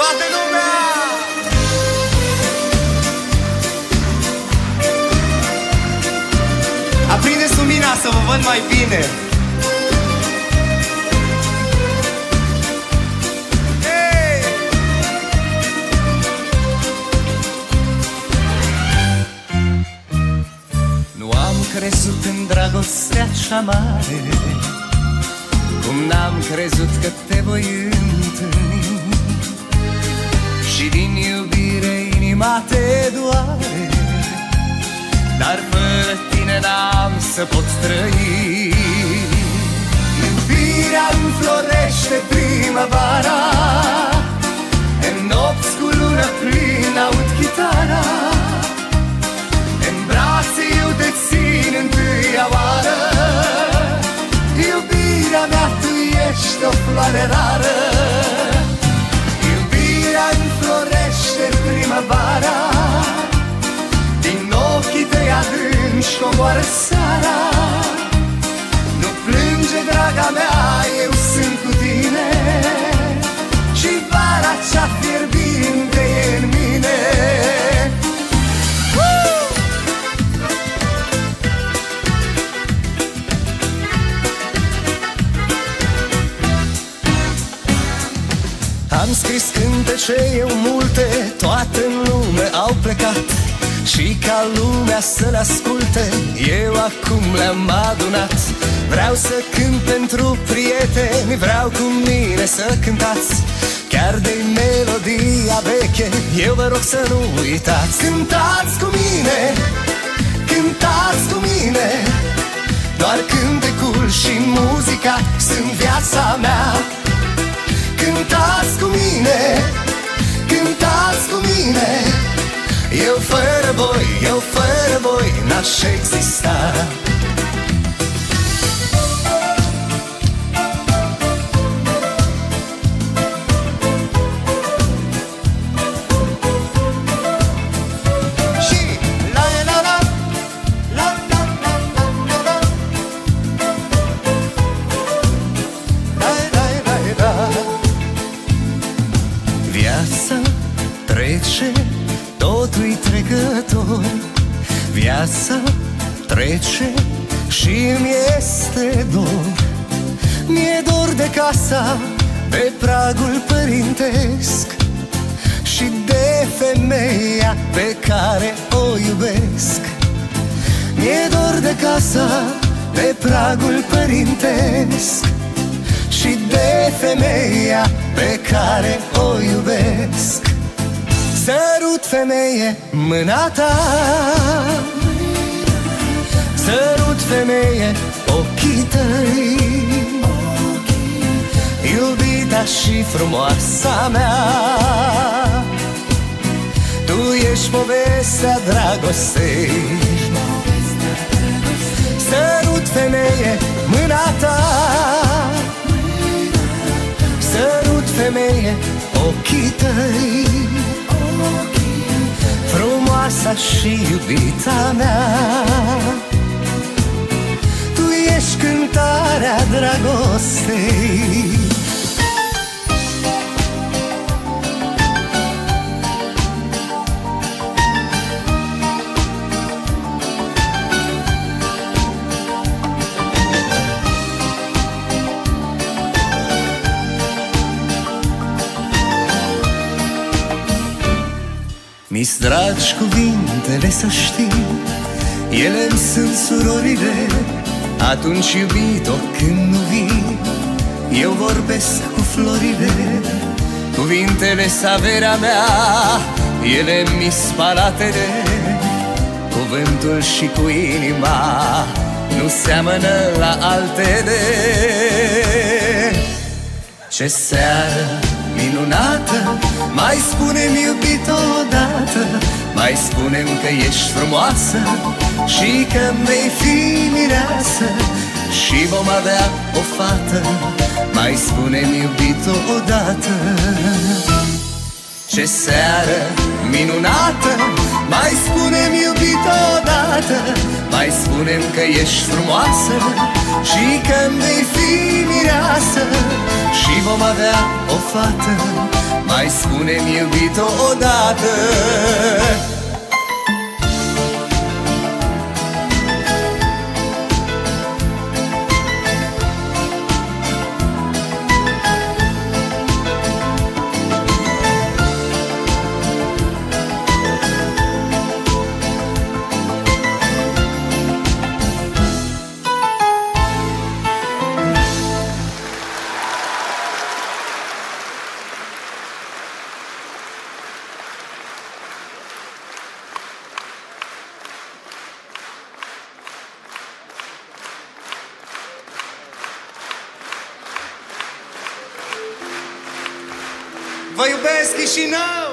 Toată lumea! Aprindeți lumina să vă văd mai bine Hey! Nu am crezut în dragostea așa mare Cum n-am crezut că te voi întâlni inima te doare Dar fără tine n-am să pot trăi. Iubirea înflorește primăvara În nopți cu lună plină aud chitara. În brațe eu te țin întâia oară Iubirea mea, tu ești o floare rară scris cântece eu multe, toate în lume au plecat. Și ca lumea să le asculte, eu acum le-am adunat. Vreau să cânt pentru prieteni, vreau cu mine să cântați. Chiar de melodia veche, eu vă rog să nu uitați. Cântați cu mine, cântați cu mine. Doar cântecul și muzica sunt viața mea voi, eu fără voi n-aș exista. Viața trece totul trecător. Viața trece și mi este dor. Mi-e dor de casa pe pragul părintesc Și de femeia pe care o iubesc. Mi-e dor de casa pe pragul părintesc și de femeia pe care o iubesc Sărut femeie mâna ta. Sărut femeie ochii tăi. Iubita și frumoasa mea. Tu ești povestea dragostei. Sărut femeie mâna ta. Sărut femeie ochii tăi Frumoasa și iubita mea. Tu ești cântarea dragostei Mi-s dragi cuvintele să știi Ele îmi sunt surorile. Atunci iubito când nu vii Eu vorbesc cu florile. Cuvintele saverea mea Ele mi spalatele. Cuvântul și cu inima Nu seamănă la altele. Ce seară minunată Mai spune-mi iubito odată Mai spune-mi că ești frumoasă Și că vei fi mireasă Și vom avea o fată Mai spune-mi iubito odată. Ce seară minunată Mai spune-mi iubito odată. Mai spune-mi că ești frumoasă Și că vei fi mireasă Și vom avea o fată Mai spune-mi iubito odată Vă iubesc Chișinău!